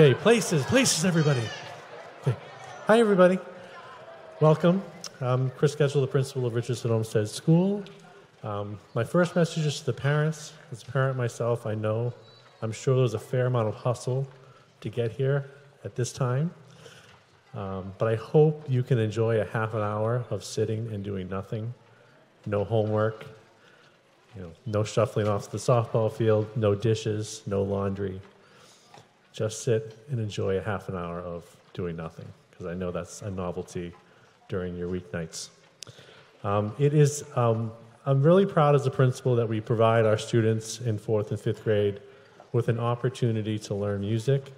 Okay, places, places, everybody. Okay. Hi, everybody. Welcome. I'm Chris Getchell, the principal of Richardson Olmsted School. Um, my first message is to the parents. As a parent myself, I know I'm sure there was a fair amount of hustle to get here at this time. Um, but I hope you can enjoy a half an hour of sitting and doing nothing, no homework, you know, no shuffling off the softball field, no dishes, no laundry. Just sit and enjoy a half an hour of doing nothing, because I know that's a novelty during your weeknights. Um, it is, um, I'm really proud as a principal that we provide our students in fourth and fifth grade with an opportunity to learn music.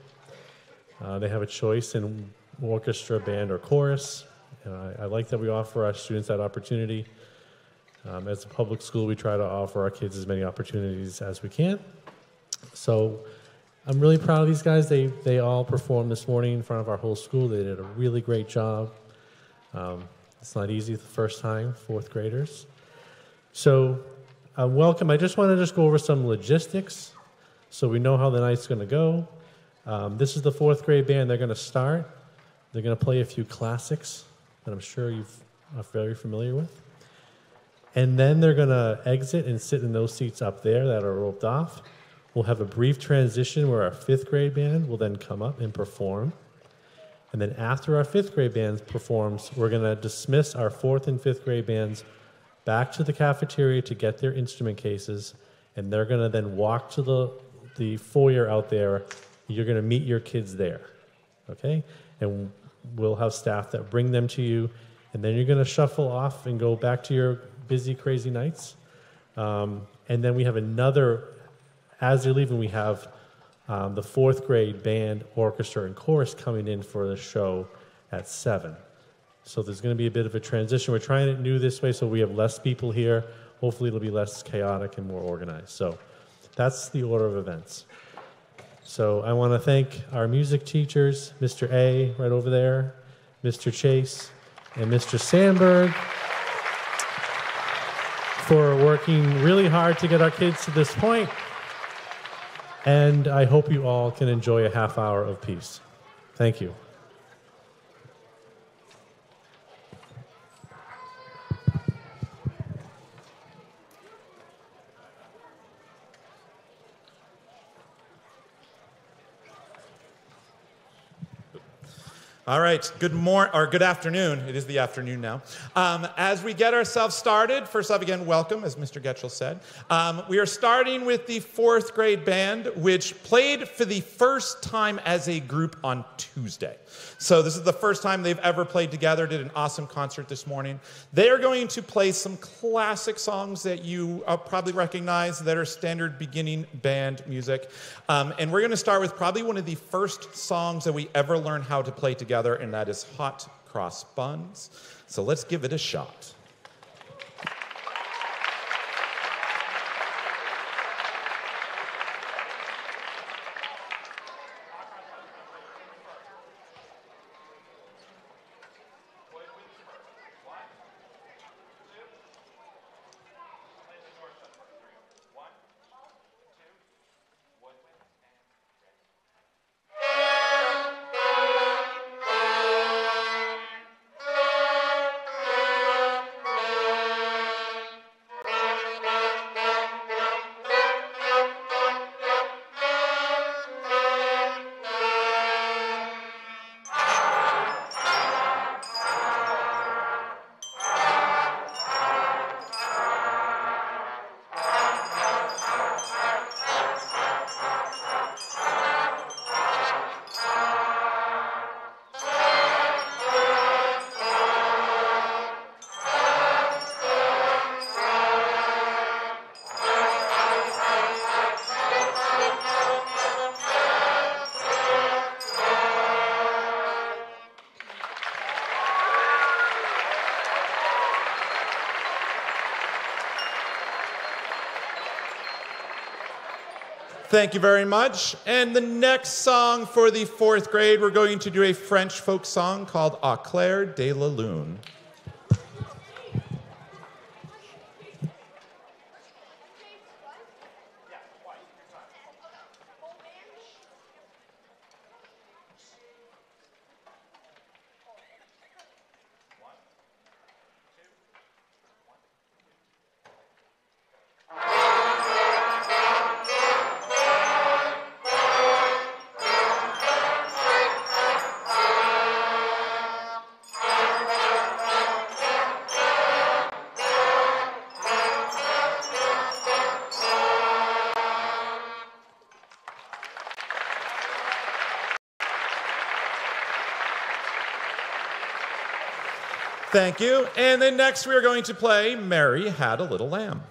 Uh, they have a choice in orchestra, band, or chorus. And I, I like that we offer our students that opportunity. Um, as a public school, we try to offer our kids as many opportunities as we can. So I'm really proud of these guys. They, they all performed this morning in front of our whole school. They did a really great job. Um, it's not easy the first time, fourth graders. So, uh, welcome. I just want to just go over some logistics so we know how the night's going to go. Um, this is the fourth grade band. They're going to start. They're going to play a few classics that I'm sure you are very familiar with. And then they're going to exit and sit in those seats up there that are roped off. We'll have a brief transition where our fifth grade band will then come up and perform. And then after our fifth grade band performs, we're going to dismiss our fourth and fifth grade bands back to the cafeteria to get their instrument cases. And they're going to then walk to the, the foyer out there. You're going to meet your kids there. Okay? And we'll have staff that bring them to you. And then you're going to shuffle off and go back to your busy, crazy nights. Um, and then we have another, as they're leaving, we have um, the fourth grade band, orchestra, and chorus coming in for the show at 7. So there's going to be a bit of a transition. We're trying it new this way so we have less people here. Hopefully, it'll be less chaotic and more organized. So that's the order of events. So I want to thank our music teachers, Mr. A, right over there, Mr. Chase, and Mr. Sandberg for working really hard to get our kids to this point. And I hope you all can enjoy a half hour of peace. Thank you. All right, good morning or good afternoon. It is the afternoon now. Um, as we get ourselves started, first off, again, welcome, as Mr. Getchell said. Um, we are starting with the fourth grade band, which played for the first time as a group on Tuesday. So this is the first time they've ever played together. Did an awesome concert this morning. They are going to play some classic songs that you uh, probably recognize that are standard beginning band music. Um, and we're going to start with probably one of the first songs that we ever learned how to play together, and that is Hot Cross Buns. So let's give it a shot. Thank you very much. And the next song for the fourth grade, we're going to do a French folk song called Au clair de la lune. Thank you. And then next we are going to play Mary Had a Little Lamb.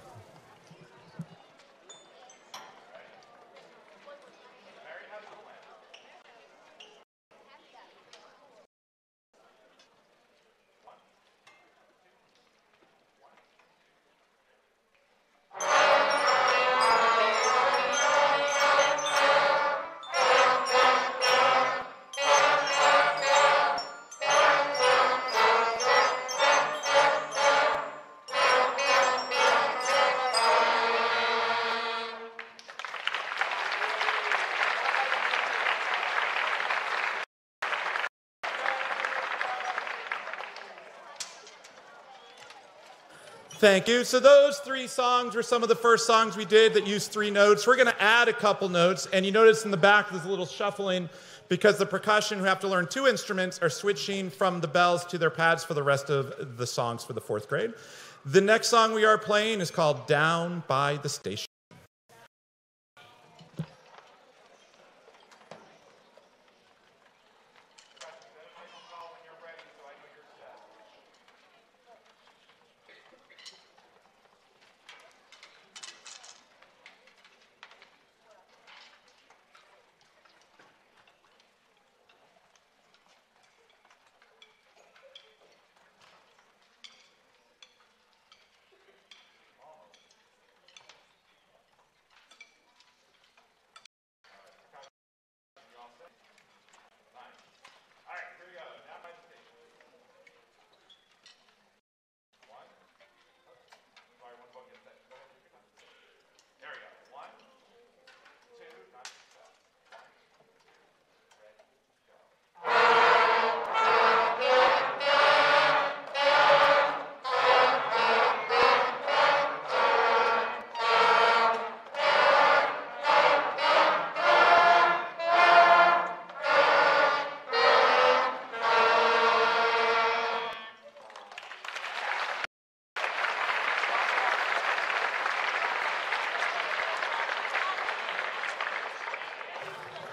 Thank you. So those three songs were some of the first songs we did that used three notes. We're going to add a couple notes, and you notice in the back there's a little shuffling because the percussion who have to learn two instruments are switching from the bells to their pads for the rest of the songs for the fourth grade. The next song we are playing is called Down by the Station.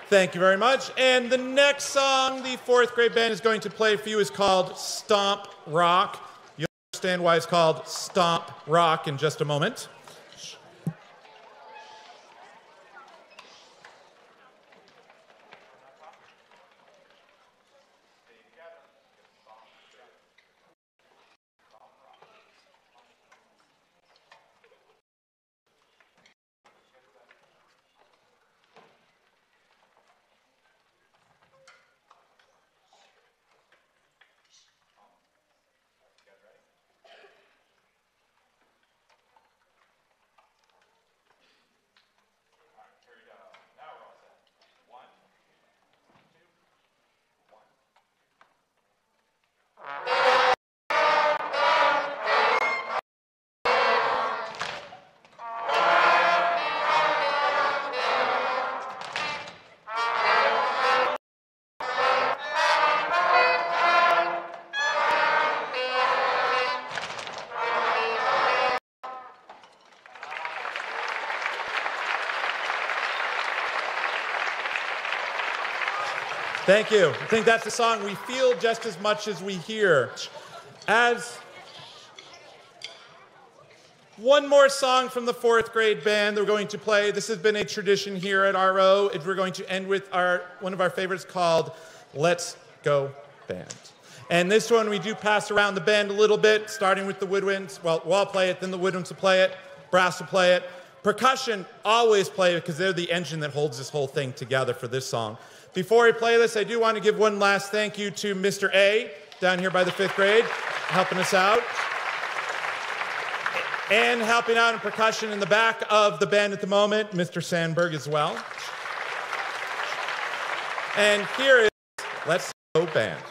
Thank you very much. And the next song the fourth grade band is going to play for you is called Stomp Rock. You'll understand why it's called Stomp Rock in just a moment. Thank you. I think that's a song we feel just as much as we hear. As one more song from the fourth grade band that we're going to play. This has been a tradition here at RO. We're going to end with our one of our favorites called Let's Go Band. And this one we do pass around the band a little bit, starting with the woodwinds. Well, we'll play it, then the woodwinds will play it, brass will play it. Percussion always play because they're the engine that holds this whole thing together for this song. Before we play this, I do want to give one last thank you to Mr. A down here by the fifth grade, helping us out. And helping out in percussion in the back of the band at the moment, Mr. Sandberg as well. And here is Let's Go Band.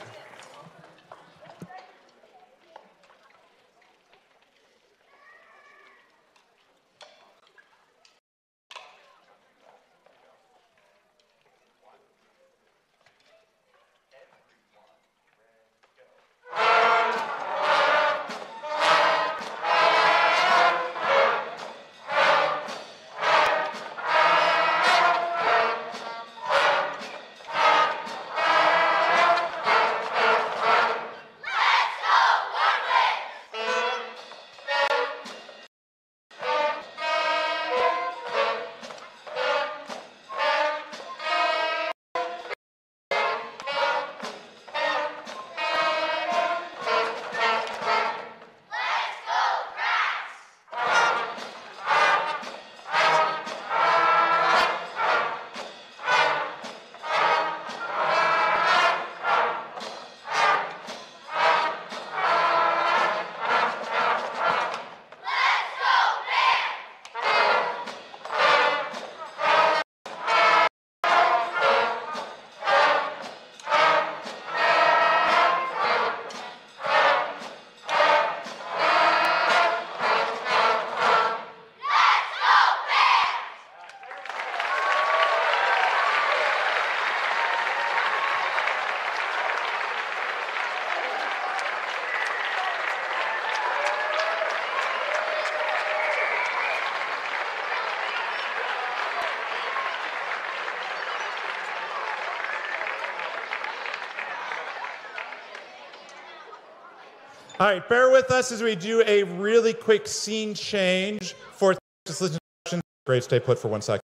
All right, bear with us as we do a really quick scene change. Fourth, just listen to Great, stay put for one second.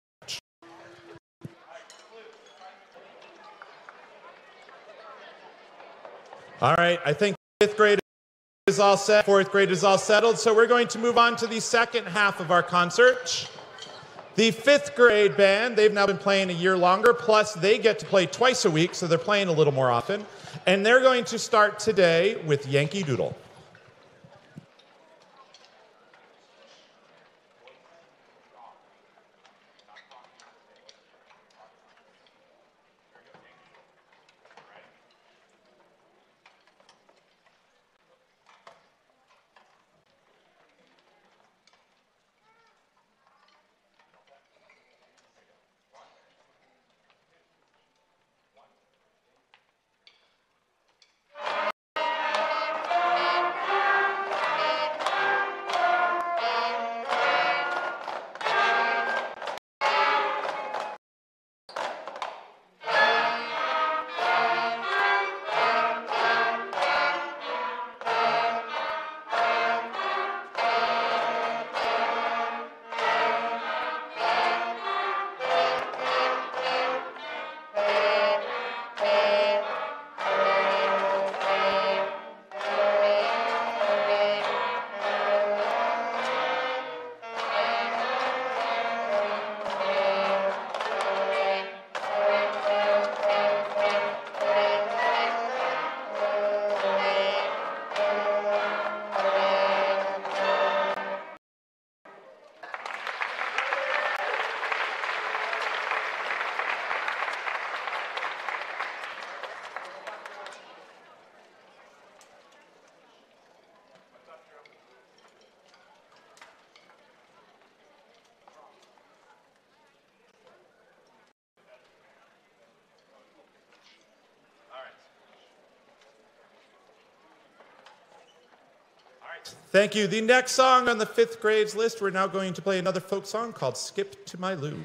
All right, I think fifth grade is all set, fourth grade is all settled, so we're going to move on to the second half of our concert. The fifth grade band, they've now been playing a year longer, plus they get to play twice a week, so they're playing a little more often. And they're going to start today with Yankee Doodle. Thank you. The next song on the fifth grades list, we're now going to play another folk song called Skip to My Lou.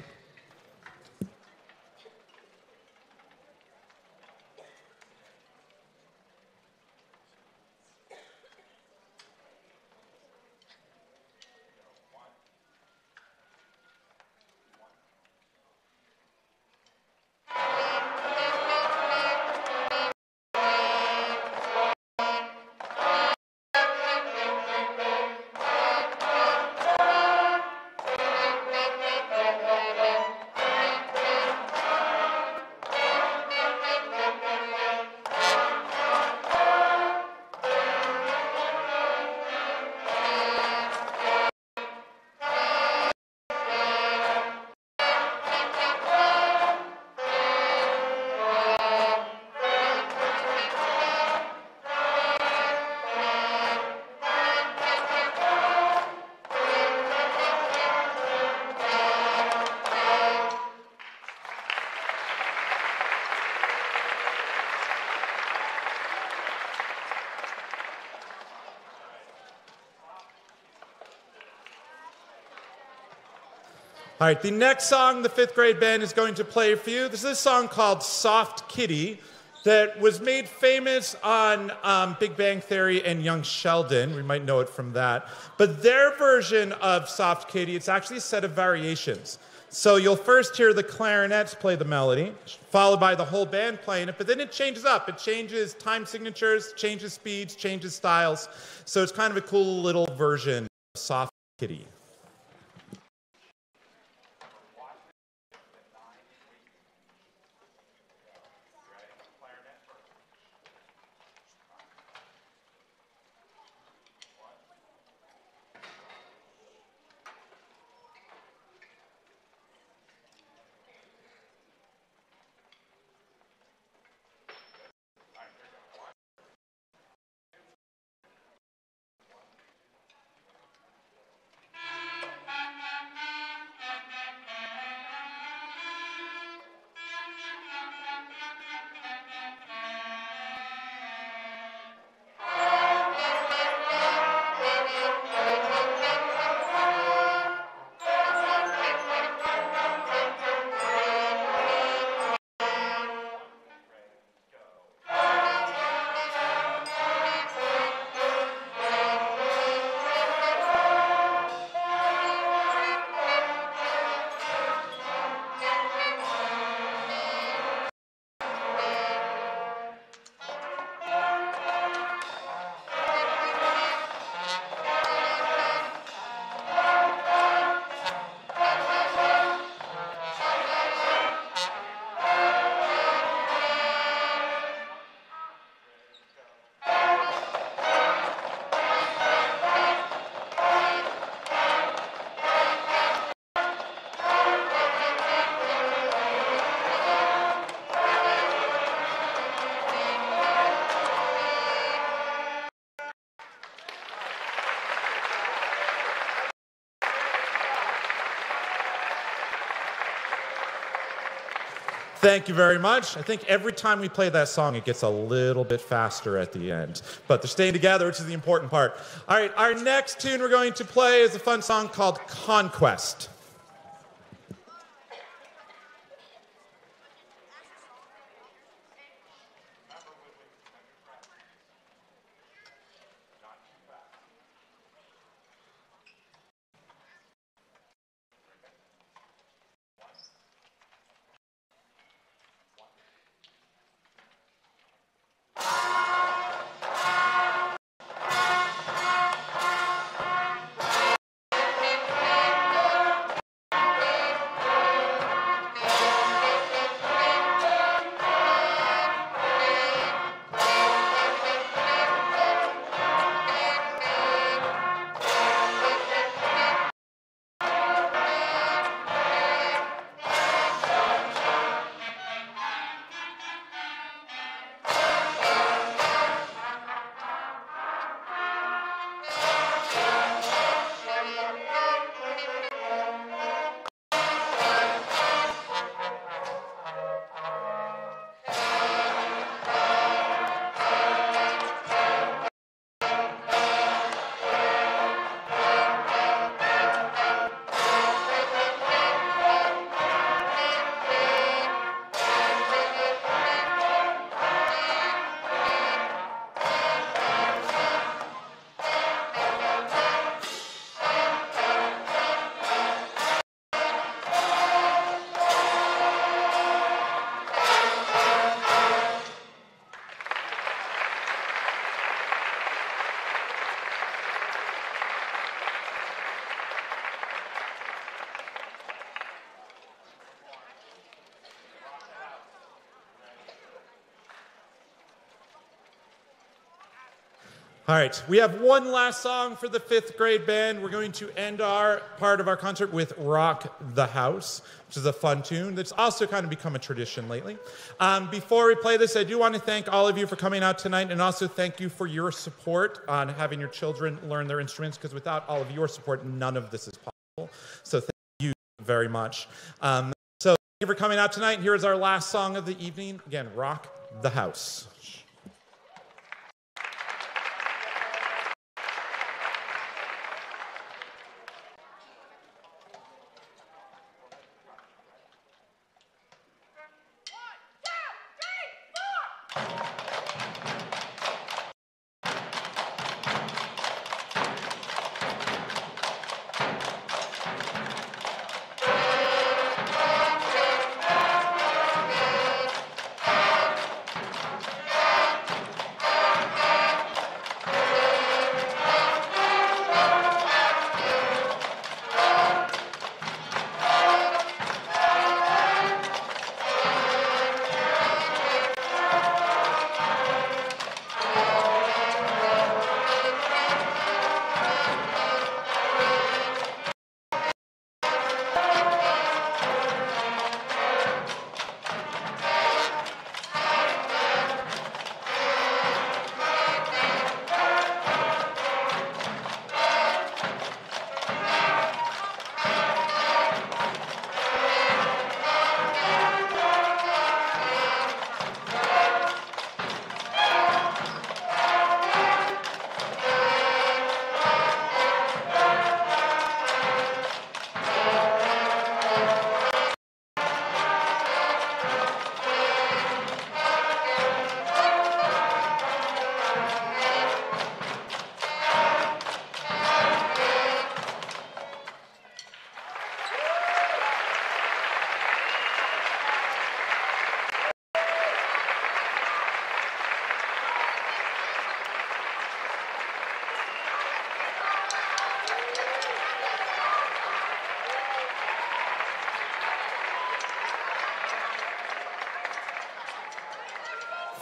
All right, the next song the fifth grade band is going to play for you. This is a song called Soft Kitty that was made famous on um, Big Bang Theory and Young Sheldon. We might know it from that. But their version of Soft Kitty, it's actually a set of variations. So you'll first hear the clarinets play the melody, followed by the whole band playing it, but then it changes up. It changes time signatures, changes speeds, changes styles. So it's kind of a cool little version of Soft Kitty. Thank you very much. I think every time we play that song, it gets a little bit faster at the end. But they're staying together, which is the important part. All right, our next tune we're going to play is a fun song called Conquest. All right, we have one last song for the fifth grade band. We're going to end our part of our concert with Rock the House, which is a fun tune that's also kind of become a tradition lately. Um, before we play this, I do want to thank all of you for coming out tonight and also thank you for your support on having your children learn their instruments because without all of your support, none of this is possible. So thank you very much. Um, so thank you for coming out tonight. Here is our last song of the evening. Again, Rock the House.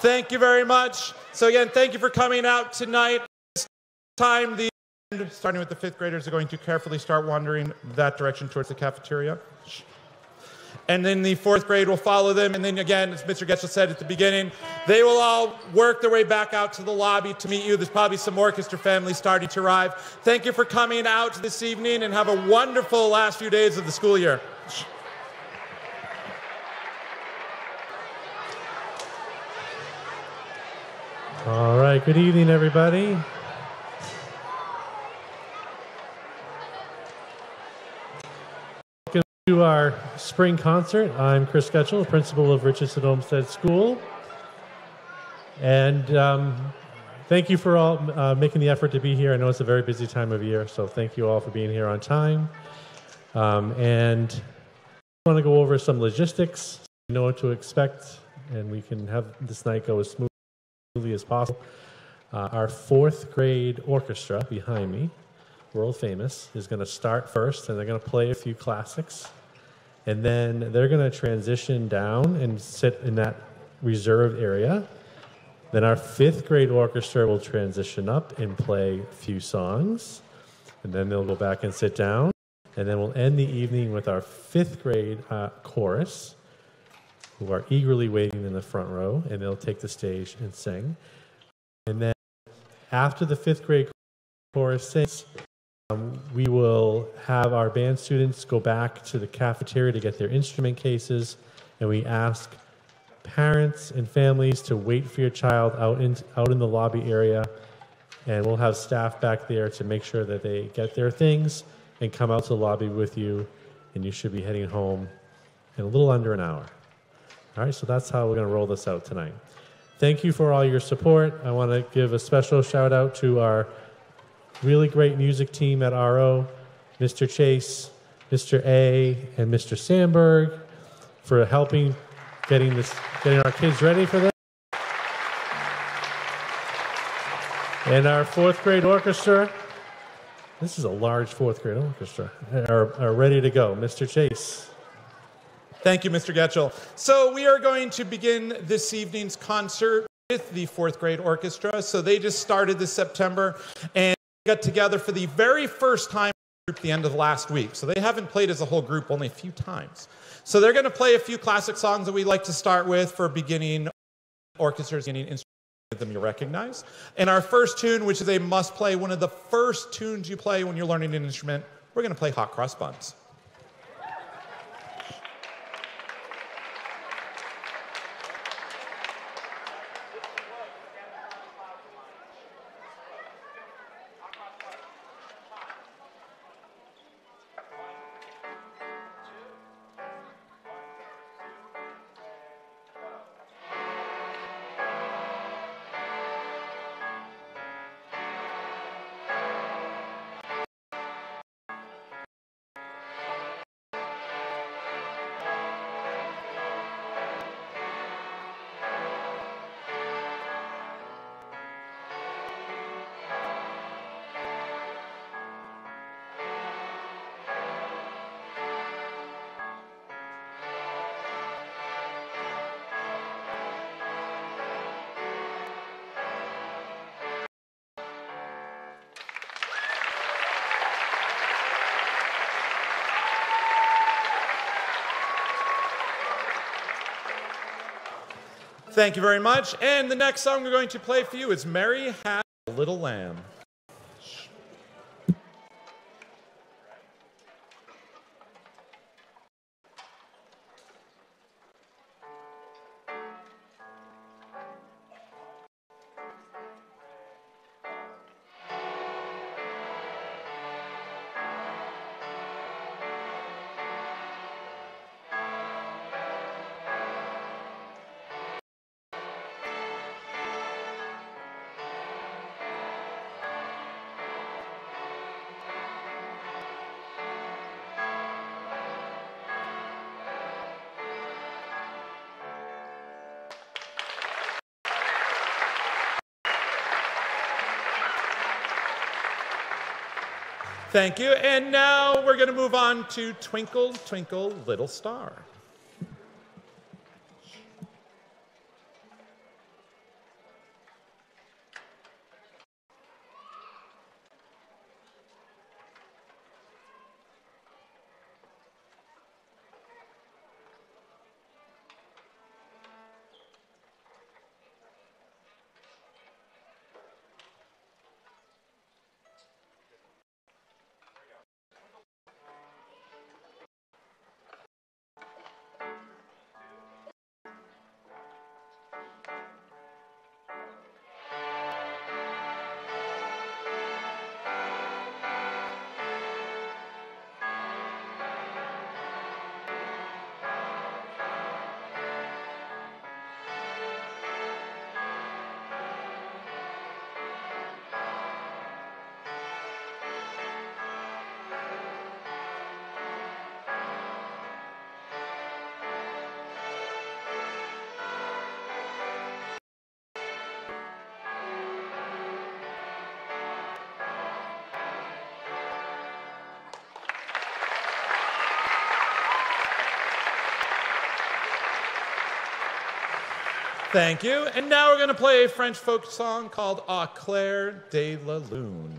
Thank you very much. So again, thank you for coming out tonight. This time, the starting with the fifth graders are going to carefully start wandering that direction towards the cafeteria. And then the fourth grade will follow them. And then again, as Mr. Getchell said at the beginning, they will all work their way back out to the lobby to meet you. There's probably some orchestra families starting to arrive. Thank you for coming out this evening and have a wonderful last few days of the school year. All right, good evening, everybody. Welcome to our spring concert. I'm Chris Getchell, principal of Richardson Olmsted School. And um, thank you for all uh, making the effort to be here. I know it's a very busy time of year, so thank you all for being here on time. Um, and I want to go over some logistics, you know what to expect, and we can have this night go as smoothly as possible. Uh, our fourth grade orchestra behind me, world famous, is going to start first, and they're going to play a few classics. And then they're going to transition down and sit in that reserved area. Then our fifth grade orchestra will transition up and play a few songs. And then they'll go back and sit down. And then we'll end the evening with our fifth grade uh, chorus, who are eagerly waiting in the front row, and they'll take the stage and sing. And then after the fifth grade chorus sings, um, we will have our band students go back to the cafeteria to get their instrument cases, and we ask parents and families to wait for your child out in, out in the lobby area, and we'll have staff back there to make sure that they get their things and come out to the lobby with you, and you should be heading home in a little under an hour. All right, so that's how we're going to roll this out tonight. Thank you for all your support. I want to give a special shout out to our really great music team at RO, Mr. Chase, Mr. A, and Mr. Sandberg for helping getting this getting our kids ready for this. And our fourth grade orchestra, this is a large fourth grade orchestra, are, are ready to go. Mr. Chase. Thank you, Mr. Getchell. So we are going to begin this evening's concert with the fourth grade orchestra. So they just started this September and got together for the very first time at the end of last week. So they haven't played as a whole group only a few times. So they're going to play a few classic songs that we like to start with for beginning orchestras, beginning instruments them you recognize. And our first tune, which is a must play, one of the first tunes you play when you're learning an instrument, we're going to play Hot Cross Buns. Thank you very much. And the next song we're going to play for you is Mary Had a Little Lamb. Thank you. And now we're going to move on to Twinkle, Twinkle, Little Star. Thank you. And now we're going to play a French folk song called Au clair de la lune.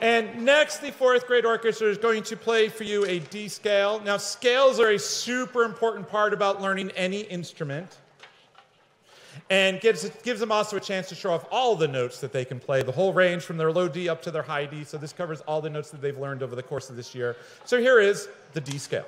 And next, the fourth grade orchestra is going to play for you a D scale. Now, scales are a super important part about learning any instrument and gives, gives them also a chance to show off all the notes that they can play, the whole range from their low D up to their high D. So this covers all the notes that they've learned over the course of this year. So here is the D scale.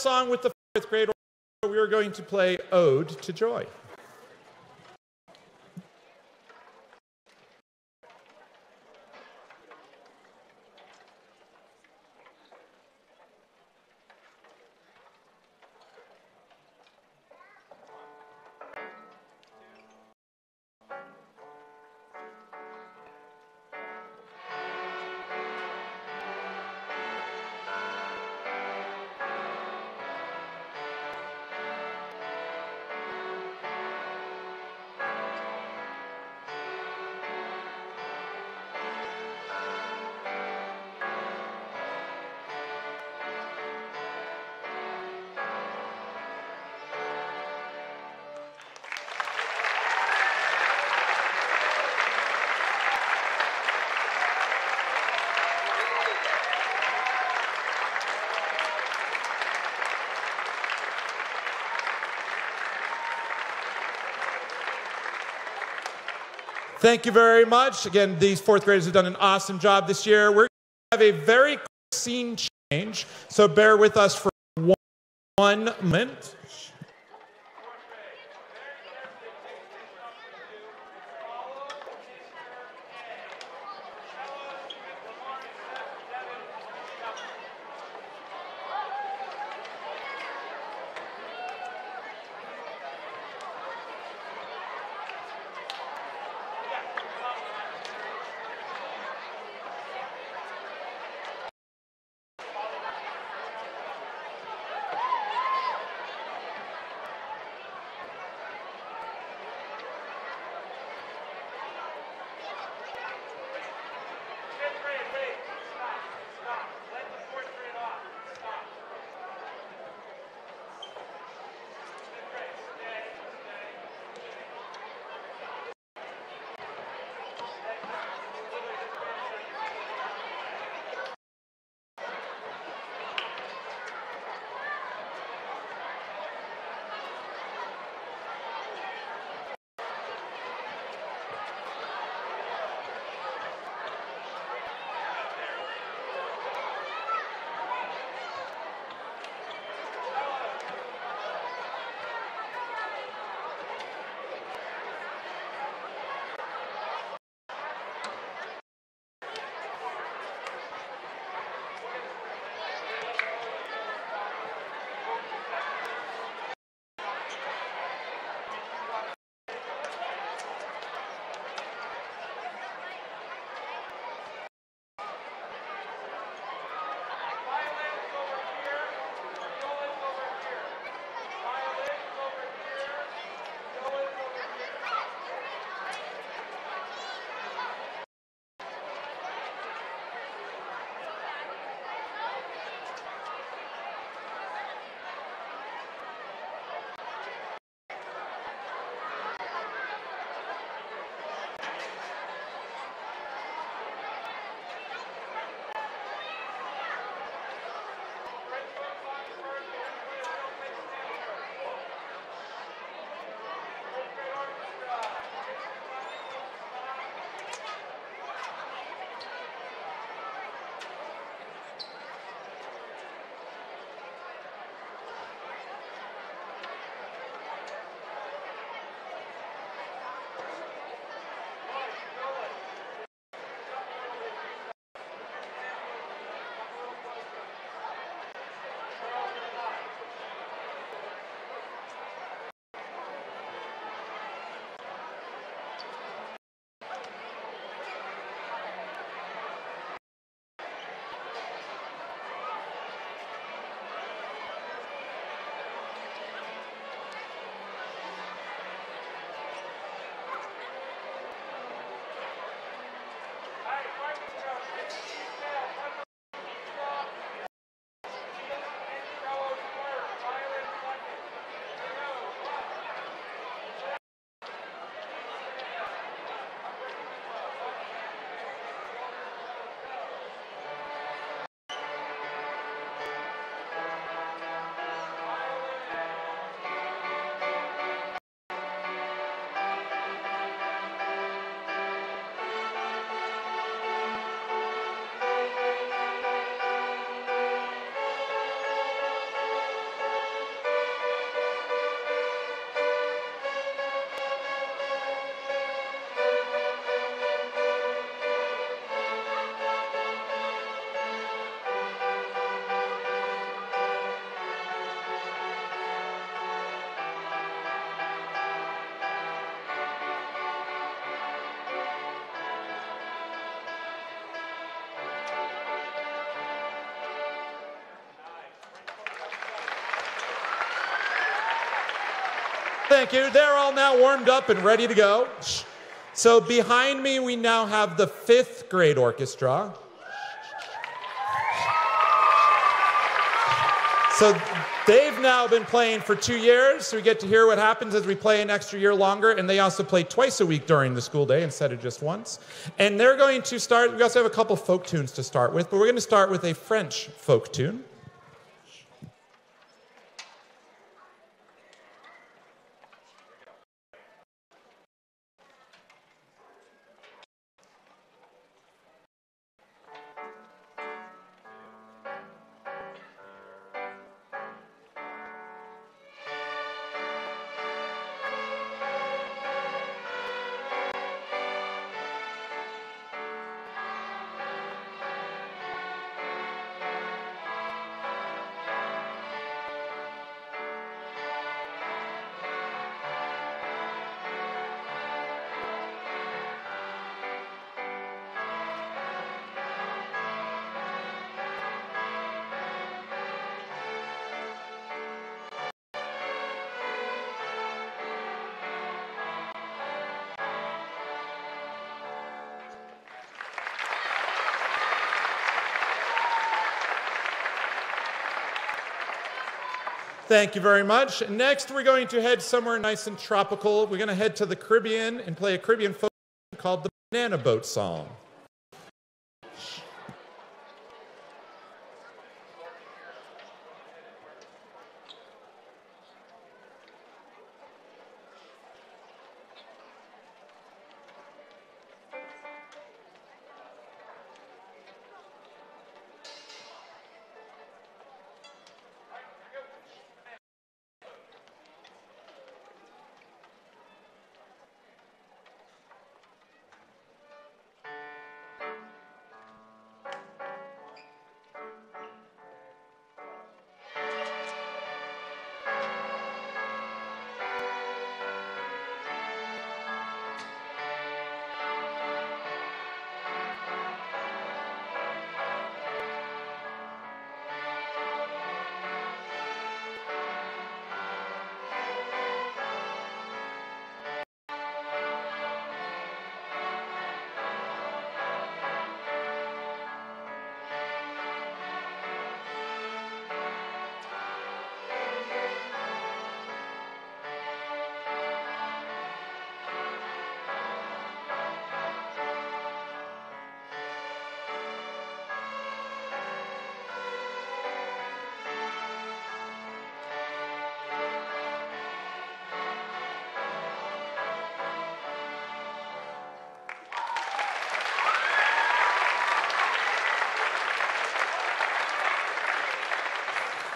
Song with the fourth grade we are going to play Ode to Joy. Thank you very much. Again, these fourth graders have done an awesome job this year. We're going to have a very quick scene change, so bear with us for one moment. Thank you. They're all now warmed up and ready to go. So behind me, we now have the fifth grade orchestra. So they've now been playing for two years, so we get to hear what happens as we play an extra year longer, and they also play twice a week during the school day instead of just once. And they're going to start, we also have a couple folk tunes to start with, but we're going to start with a French folk tune. Thank you very much. Next, we're going to head somewhere nice and tropical. We're going to head to the Caribbean and play a Caribbean folk called the Banana Boat Song.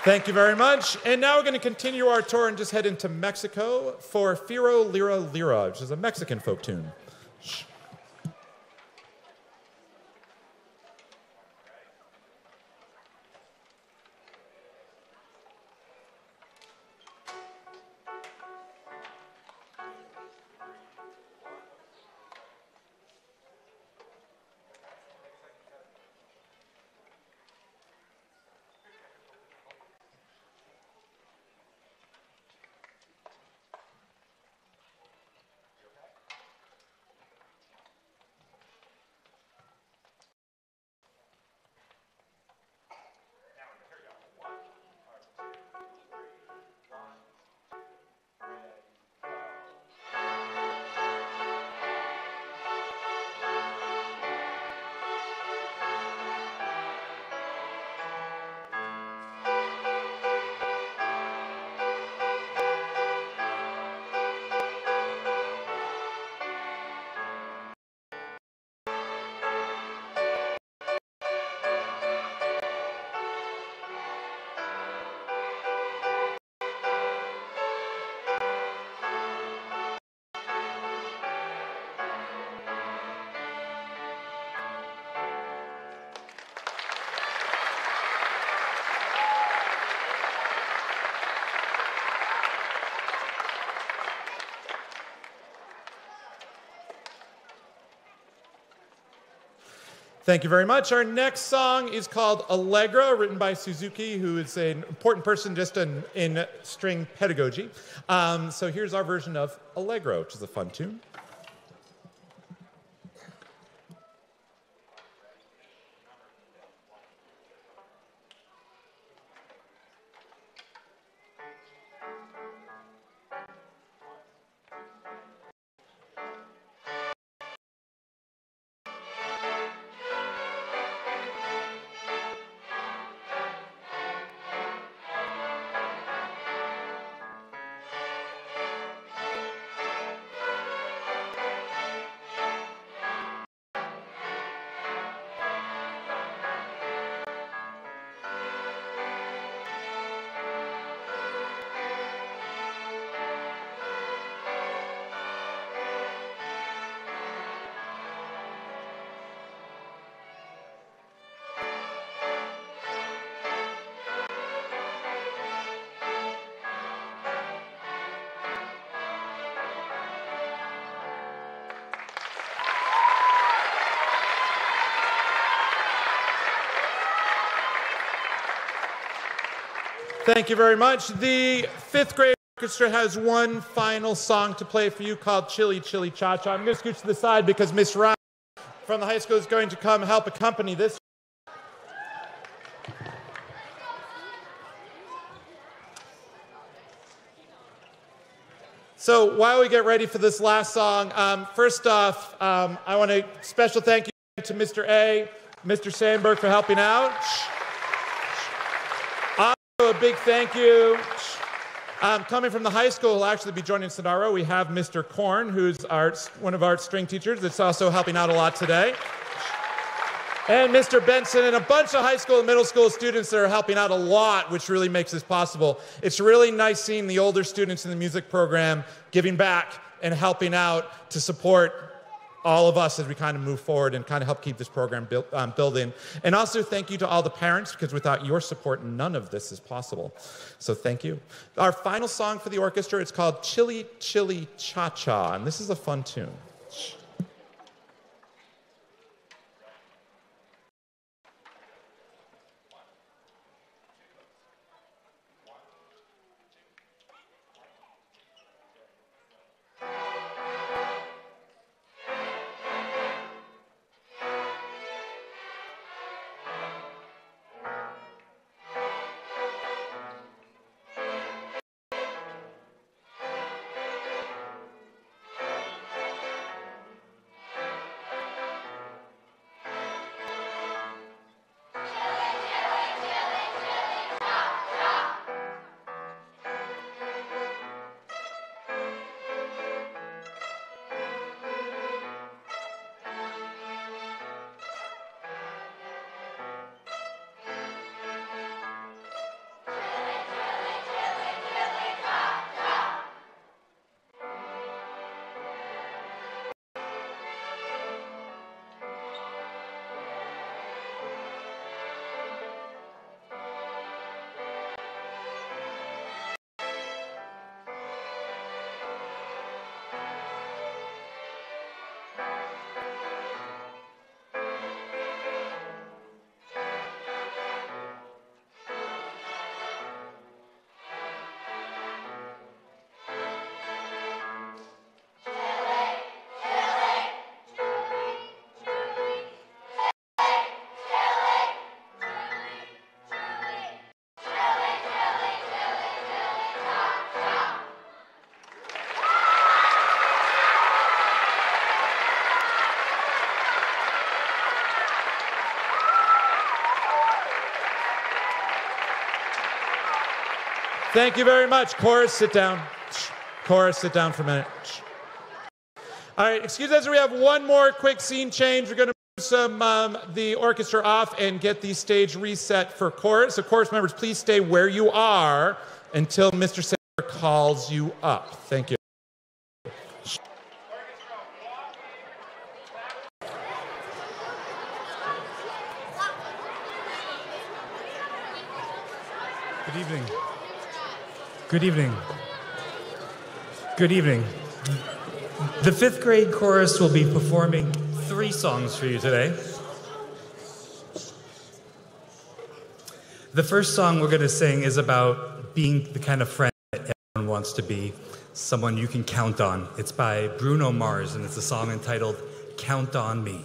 Thank you very much. And now we're going to continue our tour and just head into Mexico for Firo Lira Lira, which is a Mexican folk tune. Thank you very much. Our next song is called Allegro, written by Suzuki, who is an important person just in, in string pedagogy. Um, so here's our version of Allegro, which is a fun tune. Thank you very much. The fifth grade orchestra has one final song to play for you called Chili Chili Cha Cha. I'm going to scoot to the side because Miss Ryan from the high school is going to come help accompany this. So while we get ready for this last song, um, first off, um, I want to special thank you to Mr. A, Mr. Sandberg for helping out. A big thank you. Um, coming from the high school, will actually be joining tomorrow. We have Mr. Korn, who's our, one of our string teachers that's also helping out a lot today. And Mr. Benson and a bunch of high school and middle school students that are helping out a lot, which really makes this possible. It's really nice seeing the older students in the music program giving back and helping out to support all of us as we kind of move forward and kind of help keep this program build, um, building. And also thank you to all the parents because without your support, none of this is possible. So thank you. Our final song for the orchestra, it's called Chili Chili Cha Cha, and this is a fun tune. Thank you very much. Chorus, sit down. Chorus, sit down for a minute. All right, excuse us, we have one more quick scene change. We're going to move some um, the orchestra off and get the stage reset for chorus. So, chorus members, please stay where you are until Mr. Sayer calls you up. Thank you. Good evening. Good evening. Good evening. The fifth grade chorus will be performing three songs for you today. The first song we're going to sing is about being the kind of friend that everyone wants to be, someone you can count on. It's by Bruno Mars, and it's a song entitled Count on Me.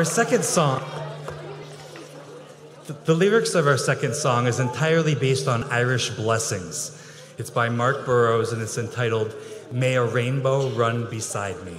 our second song, the, the lyrics of our second song is entirely based on Irish blessings. It's by Mark Burrows and it's entitled May a Rainbow Run Beside Me.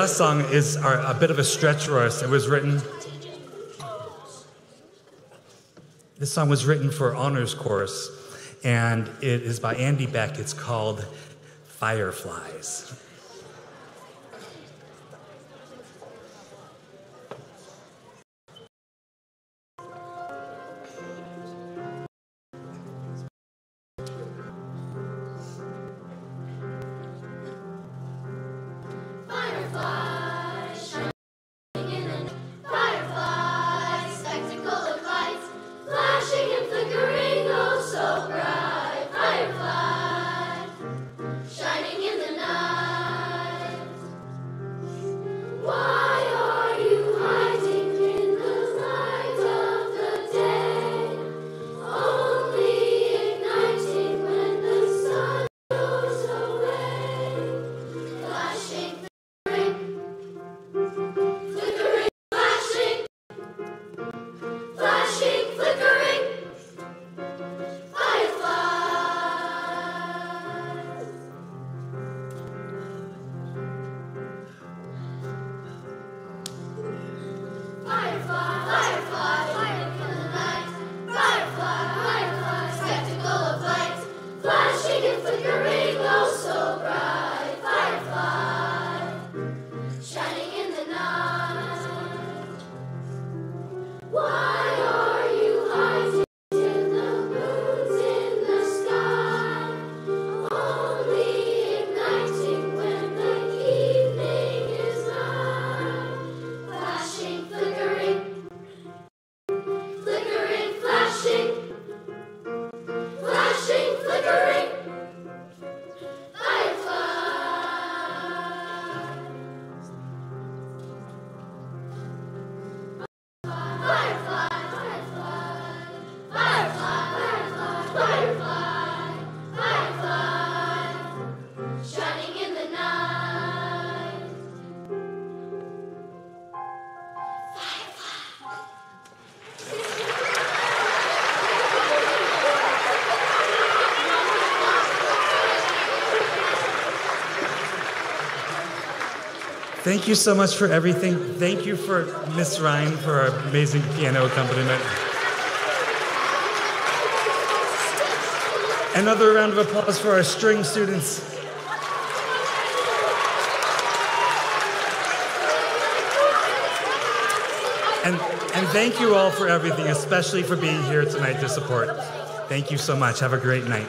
Last song is our, a bit of a stretch for us. It was written. This song was written for honors course, and it is by Andy Beck. It's called. Fireflies Thank you so much for everything. Thank you for Miss Ryan for our amazing piano accompaniment. Another round of applause for our string students. And, and thank you all for everything, especially for being here tonight to support. Thank you so much. Have a great night.